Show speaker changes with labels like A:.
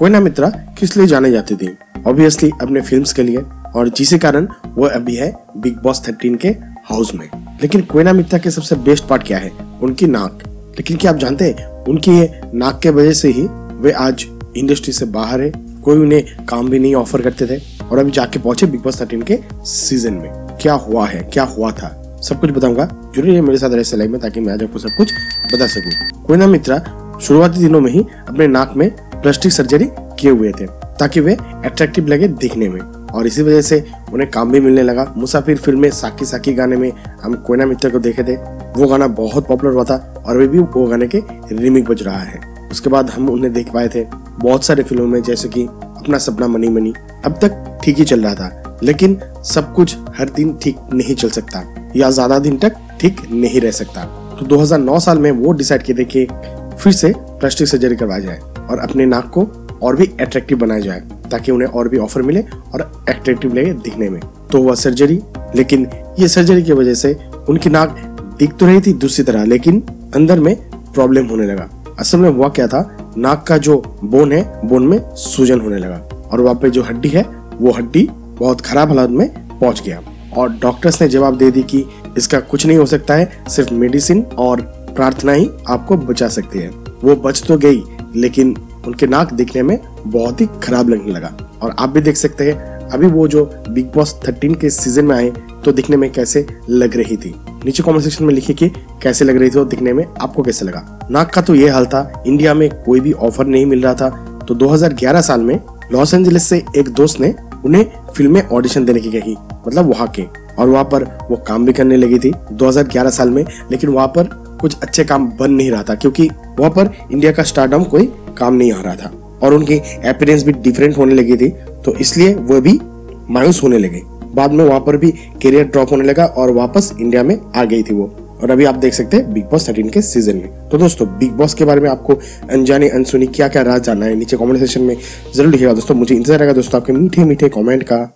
A: कोयना मित्रा किस लिए जाने जाती थी? ऑब्वियसली अपने फिल्म्स के लिए, और जिसके कारण वो अभी है बिग बॉस थर्टीन के हाउस में। लेकिन कोयना मित्रा के सबसे बेस्ट पार्ट क्या है? उनकी नाक। लेकिन क्या आप जानते हैं, उनकी ये नाक के वजह से ही वे आज इंडस्ट्री से बाहर है। कोई उन्हें काम भी नहीं ऑफ़र करते थे। और अभी जाके पहुँचे बिग बॉस थर्टीन के सीज़न में। क्या हुआ है? क्या हुआ था? सब कुछ बताऊँगा। ज़रूरी मेरे साथ रहे में, ताकि मैं आज आपको सब कुछ बता सकूँ। कोयना मित्रा शुरुआती दिनों में ही अपने नाक में प्लास्टिक सर्जरी किए हुए थे, ताकि वे अट्रैक्टिव लगे दिखने में। और इसी वजह से उन्हें काम भी मिलने लगा। मुसाफिर फ़िल्म में साकी साकी गाने में हम कोयना मित्र को देखे थे। वो गाना बहुत पॉपुलर हुआ था, और अभी भी वो गाने के रिमिक बज रहा है। उसके बाद हम उन्हें देख पाए थे बहुत सारे फ़िल्मों में, जैसे कि अपना सपना मनी मनी। अब तक ठीक ही चल रहा था, लेकिन सब कुछ हर दिन ठीक नहीं चल सकता, या ज़्यादा दिन तक ठीक नहीं रह सकता। तो 2009 साल में वो डिसाइड किए थे कि फिर से प्लास्टिक सर्जरी करवाया जाए। और अपने नाक को और भी अट्रैक्टिव बनाया जाए, ताकि उन्हें और भी ऑफ़र मिले और अट्रैक्टिव लगे दिखने में। तो हुआ सर्जरी लेकिन ये सर्जरी की वजह से उनकी नाक दिख तो रही थी दूसरी तरह, लेकिन अंदर में प्रॉब्लम होने लगा। असल में हुआ क्या था, नाक का जो बोन है बोन में सूजन होने लगा और वहाँ पे जो हड्डी है, वो हड्डी बहुत खराब हालत में पहुँच गया। और डॉक्टर्स ने जवाब दे दी कि इसका कुछ नहीं हो सकता है, सिर्फ़ मेडिसिन और प्रार्थना ही आपको बचा सकती है। वो बच तो गई, लेकिन उनके नाक दिखने में बहुत ही खराब लगने लगा। और आप भी देख सकते हैं, अभी वो जो बिग बॉस थर्टीन के सीज़न में आए तो दिखने में कैसे लग रही थी। नीचे कमेंट सेक्शन में लिखिए कि कैसे लग रही थी और दिखने में आपको कैसे लगा। नाक का तो ये हाल था इंडिया में कोई भी ऑफ़र नहीं मिल रहा था। तो 2011 साल में लॉस एंजलिस से एक दोस्त ने उन्हें फ़िल्म में ऑडिशन देने की कही मतलब वहाँ के। और वहाँ पर वो काम भी करने लगी थी 2011 साल में, लेकिन वहाँ पर कुछ अच्छे काम बन नहीं रहा था, क्योंकि वहाँ पर इंडिया का स्टार्टअप कोई काम नहीं आ रहा था। और उनकी अपीयरेंस भी डिफरेंट होने लगी थी तो इसलिए वो भी मायूस होने लगे। बाद में वहाँ पर भी करियर ड्रॉप होने लगा और वापस इंडिया में आ गई थी वो। और अभी आप देख सकते हैं बिग बॉस थर्टीन के सीज़न में। तो दोस्तों बिग बॉस के बारे में आपको अनजाने, अनसुनी क्या क्या राज जानना है, नीचे कमेंट सेक्शन में ज़रूर लिखिएगा। दोस्तों, मुझे इंतज़ार रहेगा दोस्तों आपके मीठे मीठे कमेंट का।